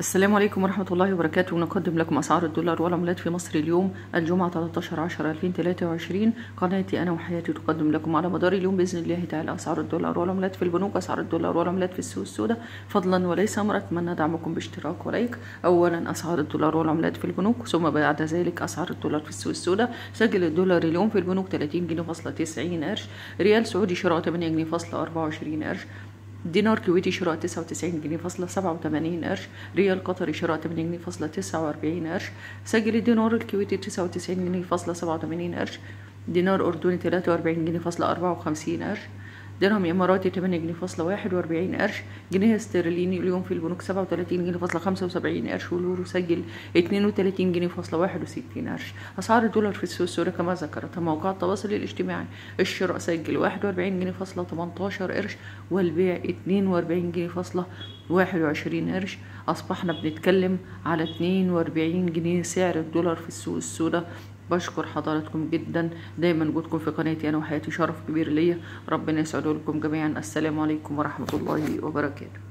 السلام عليكم ورحمة الله وبركاته. نقدم لكم أسعار الدولار والعملات في مصر اليوم الجمعة 13 10 2023 قناتي أنا وحياتي تقدم لكم على مدار اليوم بإذن الله تعالى أسعار الدولار والعملات في البنوك أسعار الدولار والعملات في السوق السوداء. فضلا وليس أمر أتمنى دعمكم باشتراك ولايك أولا أسعار الدولار والعملات في البنوك ثم بعد ذلك أسعار الدولار في السوق السوداء. سجل الدولار اليوم في البنوك 30 جنيه فاصلة 90 قرش ريال سعودي شراء 8 جنيه فاصلة 24 قرش دينار كويتي شراء 99 جنيه فاصلة 87 قرش ريال قطري شراء 8 جنيه فاصلة 49 قرش سجل الدينار الكويتي 99 جنيه فاصلة 87 قرش دينار أردني 43 جنيه فاصلة 54 قرش درهم إماراتي 8 جنيه فاصلة 41 قرش جنيه استرليني اليوم في البنوك 37 جنيه فاصلة 75 قرش واليورو سجل 32 جنيه فاصلة 61 قرش. أسعار الدولار في السوق السوري كما ذكرت موقع التواصل الاجتماعي الشراء سجل 41 جنيه فاصلة 18 قرش والبيع 42 جنيه فاصلة 21 قرش. أصبحنا بنتكلم على 42 جنيه سعر الدولار في السوق السوداء. بشكر حضراتكم جدا. دايما وجودكم في قناتي أنا وحياتي شرف كبير ليا. ربنا يسعد لكم جميعا. السلام عليكم ورحمة الله وبركاته.